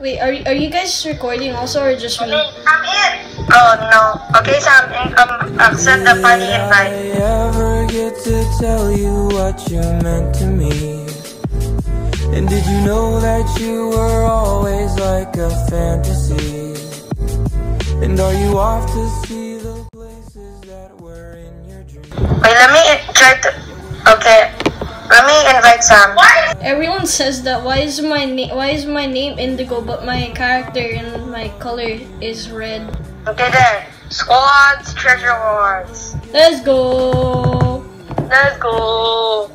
Wait, are, are you guys recording also or just me? I'm in. Oh no. Okay, so I'm in. Um, accept the party invite. I ever get to tell you what you meant to me? And did you know that you were always like a fantasy? And are you off to see the places that were in your dreams? Wait, let me try to. Okay, let me invite Sam. Everyone says that. Why is my name? Why is my name Indigo, but my character and my color is red? Okay, there. Squads, treasure wars. Let's go. Let's go.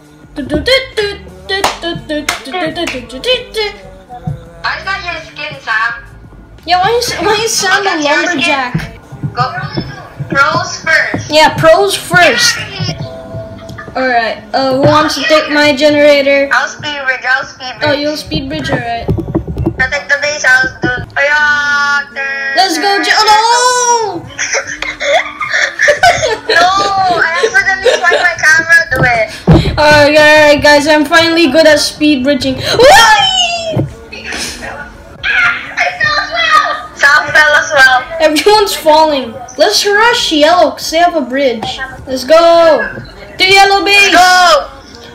I got your skin, Sam. Yeah, why is why is Sam a lumberjack? Go. Pros first. Yeah, pros first. All right. Uh, who wants to take my generator? I'll speed bridge. I'll speed bridge. Oh, you'll speed bridge, alright. I'll take the base. I'll do. Let's go, Jo- oh, no, I accidentally swiped my camera to it. no! Alright, alright, guys, I'm finally good at speed bridging. Whee! I fell as well. Sam fell as well. Everyone's falling. Let's rush yellow because they have a bridge. Let's go. To yellow base. Go.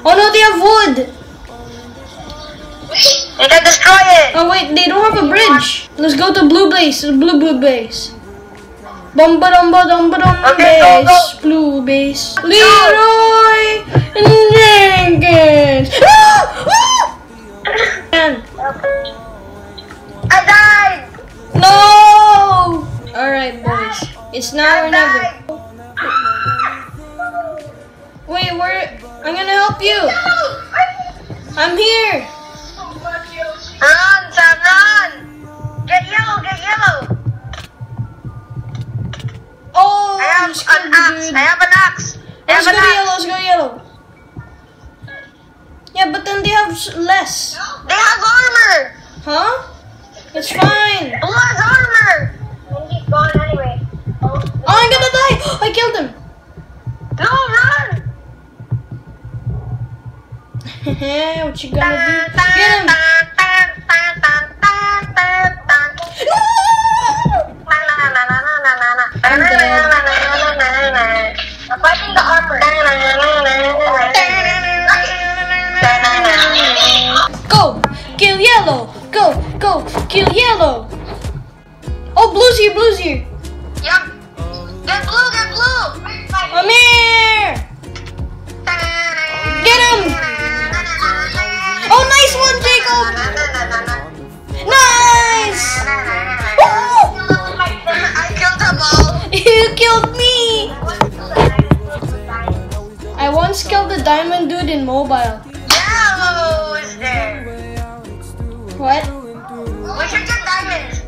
Oh no, they have wood. You can destroy it. Oh wait, they don't have a bridge. Let's go to blue base. Blue blue base. Dumba dumba dum Okay, base. go. Blue base. Leroy Jenkins. Ah! I died. No! Alright, boys. It's now or never. Died. Wait, where? I'm gonna help you. I'm here. Run, Sam, run. Get yellow. Get yellow. Oh, I have an axe. dude. I have an axe. I Let's go an yellow. Let's go yellow. Yeah, but then they have less. They have armor. Huh? It's fine. Who has armor? And he's gone anyway. Oh, I'm gonna die. I killed him. No, run. What you gonna do? Get him. I'm fighting the armor. Go. Kill yellow. Go. Go. Kill yellow. Oh, blue's here. Blue's here. Killed me. I once killed the diamond dude in mobile. Yellow is there. What? We should get diamonds.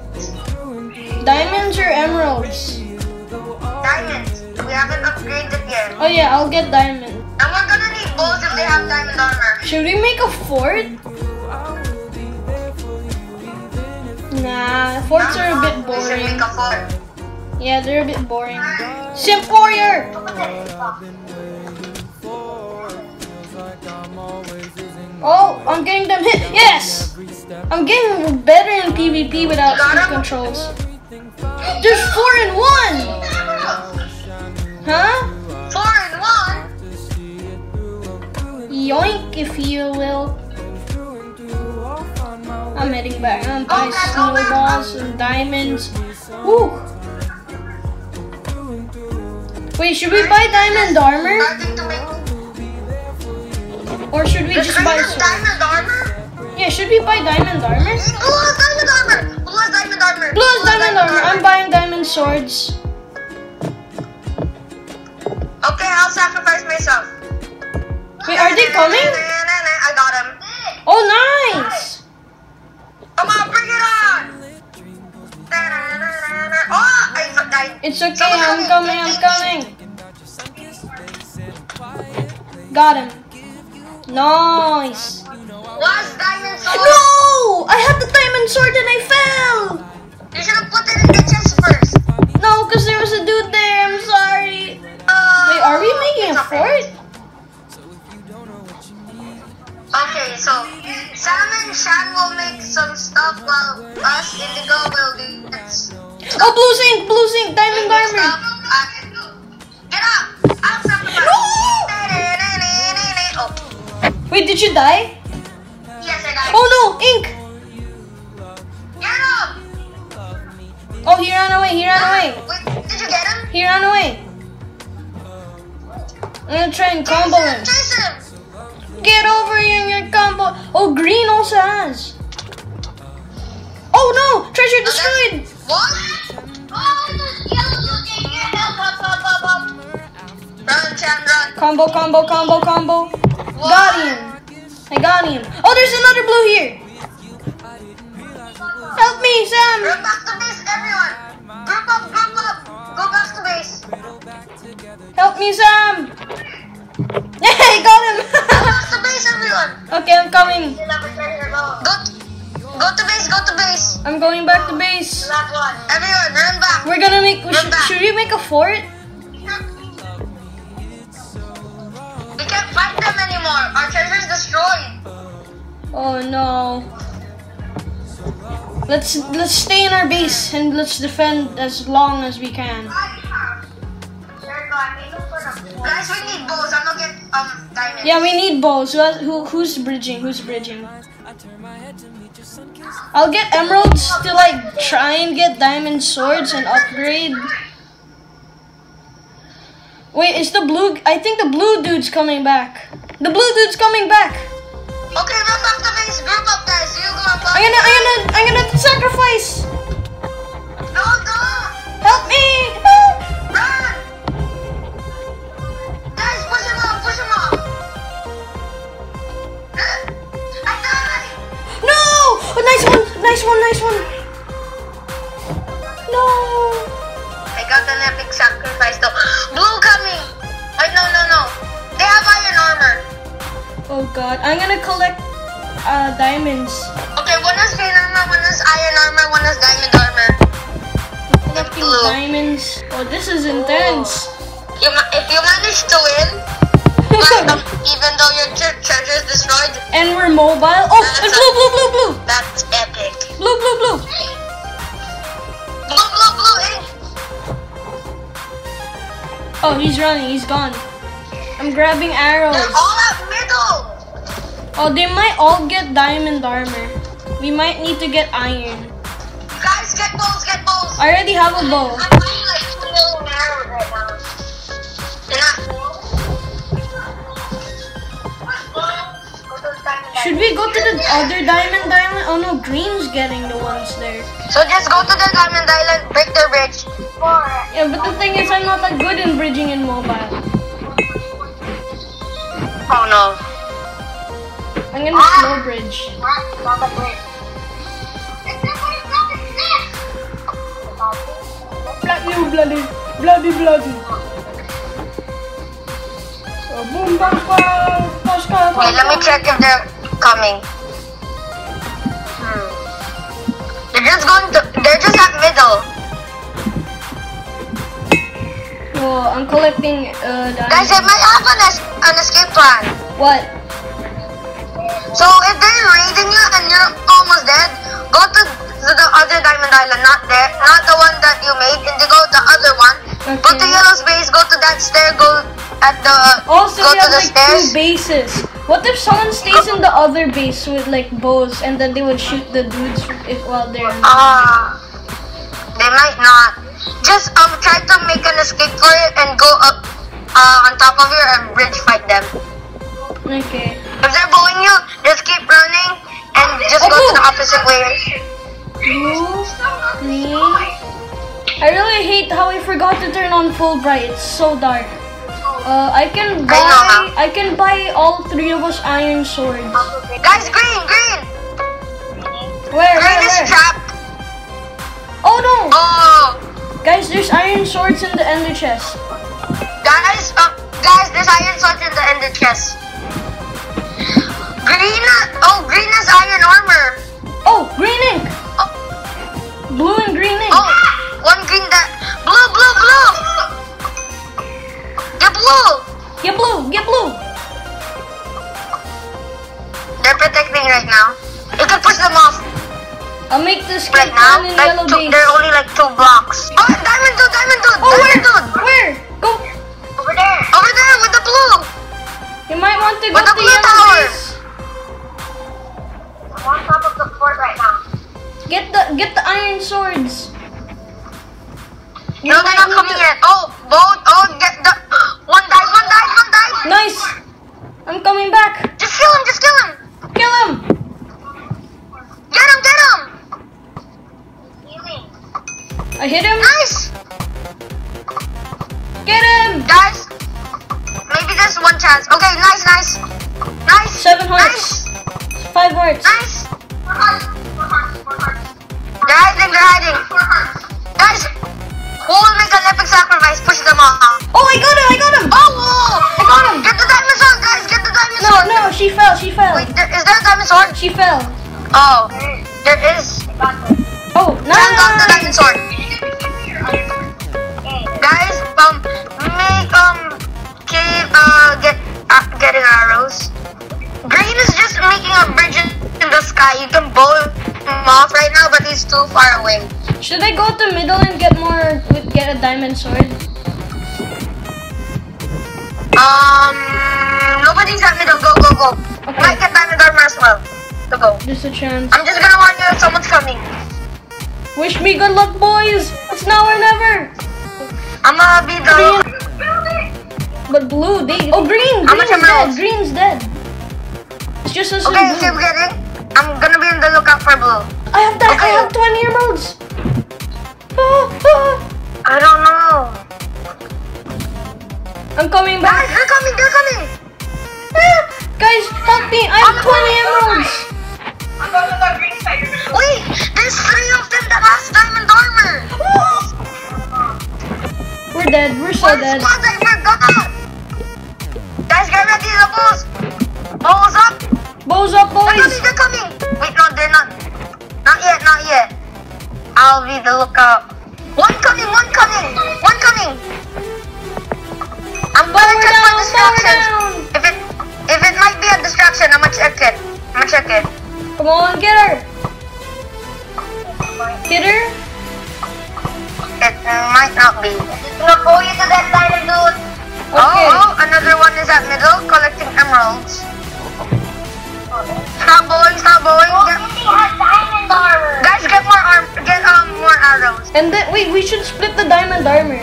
Diamonds or emeralds? Diamonds. We haven't upgraded yet. Oh yeah, I'll get diamond. And we're gonna need bows if they have diamond armor. Should we make a fort? Nah, forts are a bit We should boring. make a fort. Yeah, they're a bit boring. Simp warrior! Oh, I'm getting them hit. Yes! I'm getting better in PvP without speed controls. There's four in one! Huh? Four and one. Yoink, if you will. I'm heading back. I'm oh, buying back. snowballs and diamonds. Woo! Wait, should we buy diamond armor? Starting to make. Or should we just buy diamond armor? Yeah, should we buy diamond armor? Blue has diamond armor. Blue has diamond armor. Blue has diamond armor. I'm buying diamond swords. Okay, I'll sacrifice myself. Wait, are they coming? I got him. Oh, nice! Come on, bring it on. Oh, I died. It's okay, Someone I'm coming, I'm coming. Got him. Nice. Last diamond sword. No! I had the diamond sword and I fell! You should have put it in the chest first. No, because there was a dude there, I'm sorry. Uh, Wait, are we making a okay. fort? Okay, so Sam and Shan will make some stuff while us Indigo will do this. Oh, blue zinc, blue zinc, diamond. Uh, get up! I'm. Oh, Wait, did you die? yes, I it. Oh no, ink. Get up! Oh, he ran away, he ran away. Wait, did you get him? He ran away. I'm gonna try and combo him! Chase him! Get over here, your combo. Oh, green also has. Oh no, treasure destroyed. What? Oh, yellow looking. Help. Run, run. Combo, combo, combo, combo. Got him. I got him. Oh, there's another blue here. Help me, Sam. Run back to base, everyone. Group up, group up. Go back to base. Help me, Sam. Yeah, I got Go back to base, everyone. okay, I'm coming. Go, to base, go to base. I'm going back to base. Everyone, run back. We're gonna make. Run Should, should we make a fort? We can't fight them anymore. Our treasure's destroyed. Oh no. Let's let's stay in our base and let's defend as long as we can. Guys, we need bows. I'm gonna get um diamonds. Yeah, we need bows. Who, who who's bridging? Who's bridging? I'll get emeralds to like try and get diamond swords and upgrade. Wait, is the blue? I think the blue dude's coming back. The blue dude's coming back. Okay, run back to base. Group up, guys. You go up. I'm gonna, I'm gonna, I'm gonna sacrifice. No, no. Help me! Run. Guys. Push him up. Epic sacrifice though. Blue coming. Wait, no, no, no. They have iron armor. Oh god, I'm gonna collect uh, diamonds. Okay, one has green armor, one has iron armor, one has diamond armor. Collecting Blue. diamonds. Oh, this is intense. You, ma- if you manage to win, um, even though your tre- treasure is destroyed, And we're mobile. Oh, blue, blue, blue, blue. that's epic. Blue, blue. Blue, Oh, he's running. He's gone. I'm grabbing arrows. They're all at middle. Oh, they might all get diamond armor. We might need to get iron. Guys, get bows, get bows. I already have a bow. The other diamond island? Oh no, green's getting the ones there. So just go to the Diamond Island, break their bridge. Yeah, but the thing is, I'm not that good in bridging in mobile. Oh no. I'm gonna ah! slow bridge. Bloody, bloody, bloody, bloody. Oh, boom, bam, bam, bash, bam, Wait, let me check if they're coming. Just going to. They're just at middle. Oh, I'm collecting uh, Guys, I diamonds. might have an, es- an escape plan. What? So if they're raiding you and you're almost dead, go to the, the other Diamond Island, not there, not the one that you made. And Indigo, the other one. Go to Okay. Yellow's base. Go to that stair. Go at the. Also, go to have the like stairs. two bases. What if someone stays in the other base with like bows and then they would shoot the dudes if while they're in Ah, they might not. Just um try to make an escape for it and go up uh, on top of you and bridge fight them. Okay. If they're bowing you, just keep running and just go to the opposite way. Blue, green. I really hate how I forgot to turn on full bright. It's so dark. Uh, I can buy. know, I can buy all three of us iron swords. Guys, green, green, Where? Where? green is Where? trapped. Oh no! Oh, Guys, there's iron swords in the ender chest. guys, uh, guys, there's iron swords in the ender chest. Green, oh, green has iron armor. Oh, green ink. Oh. Blue and green ink. Oh, one green that blue, blue, blue. blue! Get blue! Get blue! They're protecting right now. You can push them off. I'll make this right now. Like two, they're only like two blocks. Oh, diamond dude! Diamond dude! Oh, diamond dude! There's. Okay, nice, nice. Nice. Seven hearts. Nice. Five hearts. Nice. They're hiding, they're hiding. Guys, who will make an epic sacrifice? Push them off. Oh, I got him. I got him. Oh, I got him. Get the diamond sword, guys. Get the diamond No, sword. no, no, she fell. She fell. Wait, there, is there a diamond sword? She fell. Oh, there is. Oh, Turn off the diamond sword. Guys, um, make um, keep uh get uh. Green is just making a bridge in the sky. You can bow him off right now, but he's too far away. Should I go to middle and get more? Get a diamond sword. Um, nobody's at middle. Go, go, go. Okay. Might get diamond armor as well. Go, go. Just a chance. I'm just gonna warn you if someone's coming. Wish me good luck, boys. It's now or never. I'm gonna be the. But blue, they. Oh, green. Green's dead. Green's dead. It's just us Okay, blue. getting. I'm gonna be on the lookout for blue. I have that. Okay. I have 20 emeralds. I don't know. I'm coming Guys, back. they're coming. They're coming. Ah, guys, help me. I have 20 emeralds. Wait, there's three of them that has diamond armor. We're dead. We're so dead. I forgot. Guys, get ready. The bulls. Bulls up. Bows up, They're coming. boys. They're coming. Wait, no, they're not. Not yet. Not yet. I'll be the lookout. One coming. One coming. One coming. I'm gonna check down, power distractions. If it if it might be a distraction, I'm gonna check it. I'm gonna check it. Come on, get her. Get her. It might not be. And then wait, we should split the diamond armor.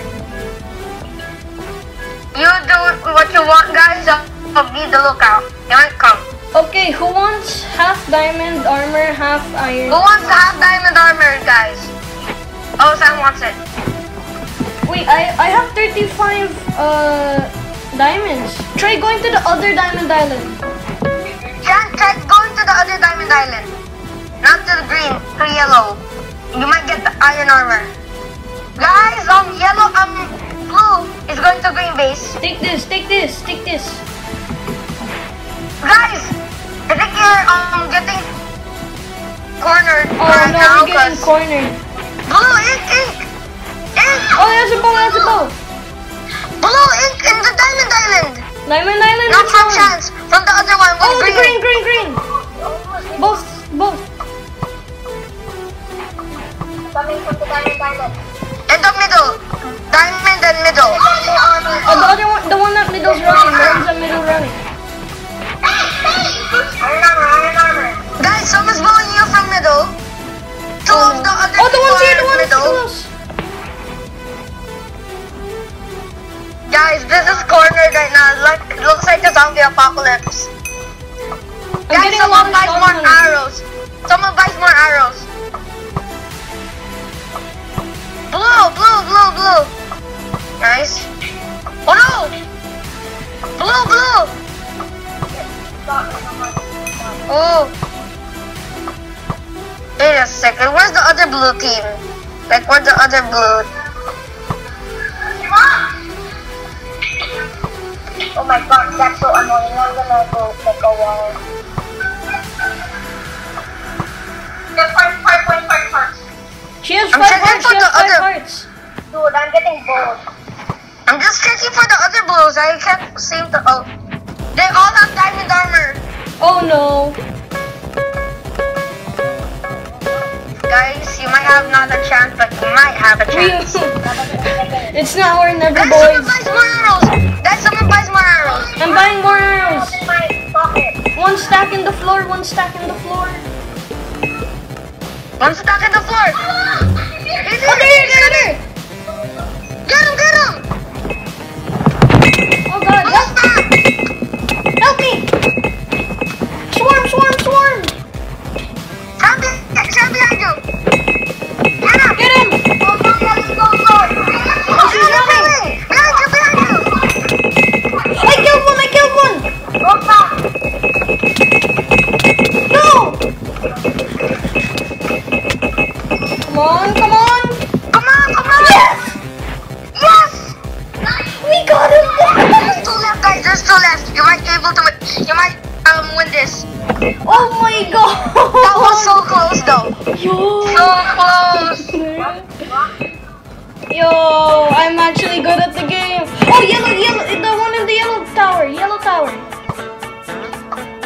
You do what you want, guys. I'll be the lookout. You might come. Okay, who wants half diamond armor, half iron? Who wants have diamond armor, guys? Oh, Sam wants it. Wait, I I have 35 uh diamonds. Try going to the other diamond island. Jan, try going to the other diamond island. Not to the green, to yellow. Iron armor. Guys, um, yellow, um, blue is going to green base. Take this, take this, take this. Guys, I think you're um getting cornered Oh right no, now we're getting cornered. blue ink, ink, ink, Oh, there's a bow, there's a bow. blue ink in the diamond island. Diamond island. Not from chance, from the other one Oh, the green. green, green, green. Both, both. Coming from the diamond island. In the middle, diamond and middle. Oh, the other one, the one that middle's running. The one's that middle running. Iron armor, iron armor. Guys, someone's blowing you from middle. Two Oh, of the other Oh, the one's here, the one's middle. close. Guys, this is cornered right now. It looks like a zombie apocalypse. Team? Like, what the other blue? Oh my god, that's so annoying. I'm gonna go make a wall. Get five, five, five, five hearts. She has I'm five for She has five other- hearts. Dude, I'm getting bored. I'm just checking for the other blues. I can't seem to. Oh, they all have diamond armor. Oh no. Guys. You might have not a chance, but you might have a chance. it's now or never, someone boys. buys more arrows. Guys, someone buys more arrows. I'm buying more arrows. My pocket. One stack in the floor, one stack in the floor. One stack in the floor. Oh, there, here. there, there. Get him, get him. Win this. Oh my god! That was so close, though. Yo! So close. Yo, I'm actually good at the game. Oh, yellow, yellow, the one in the yellow tower, yellow tower.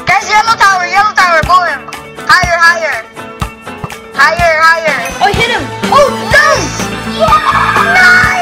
Guys, yellow tower, yellow tower. Pull him. Higher, higher. Higher, higher. Oh, hit him. Oh, done! Yes.